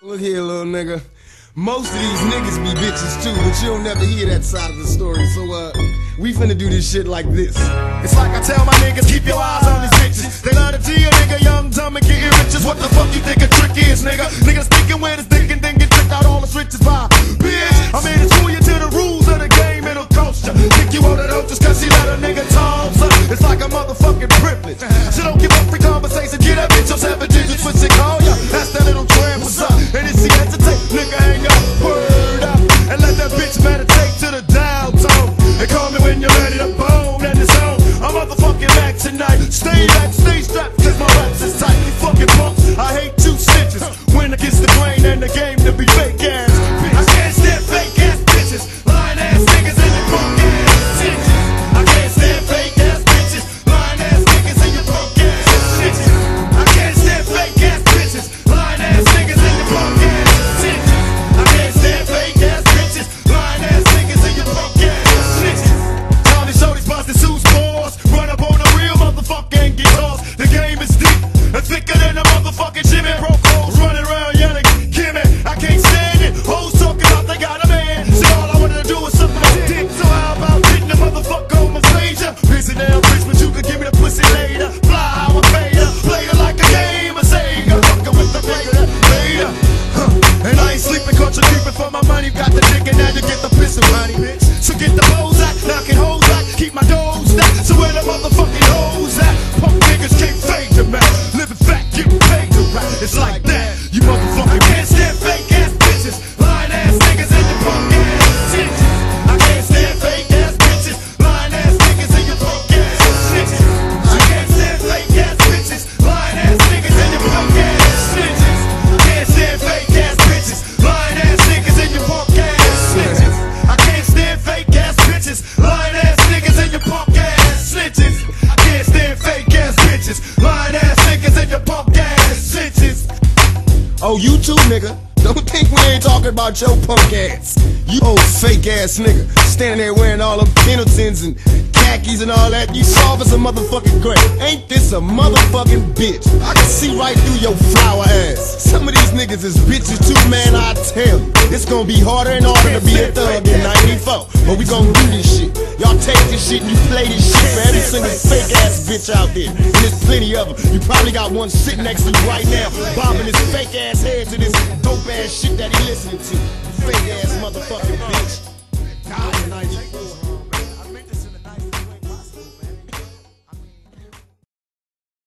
Look here, little nigga. Most of these niggas be bitches too, but you'll never hear that side of the story. So, uh, we finna do this shit like this. It's like I tell my niggas, keep your eyes on these bitches. They love to see a nigga young, dumb, and getting riches. What the fuck you think a trick is, nigga? Tonight. Stay back, stay strapped, cause my raps is tight. Fucking The game is deep and thicker than a motherfucking Jimmy calls. Running around yelling, Kimmy, I can't stand it. Hoes talking about they got a man. So all I to do was suck my dick. So how about hitting the motherfucker on my stage? Busy now, bitch, but you can give me the pussy later. Fly how I pay ya. Play it like a game. Say, I'm fucking with the player. Later. Huh. And I ain't sleeping, caught you creeping for my money. Got the dick and now you get the pistol, honey, bitch. So get the hoes out, knocking hoes out, keep my doors stacked. Oh, you too, nigga. Don't think we ain't talking about your punk ass. You old fake ass nigga. Standing there wearing all them Pendletons and khakis and all that. You as a motherfucking grape. Ain't this a motherfucking bitch? I can see right through your flower ass. Some of these niggas is bitches too, man. I tell you. It's gonna be harder and harder to be a thug in 94. But we gonna do this shit. Y'all take this shit and you play this shit for every single fake ass bitch out there. And there's plenty of them. You probably got one sitting next to you right now, bobbing his fake ass head to this dope ass shit that he listening to. Fake ass motherfucking bitch. God, 94.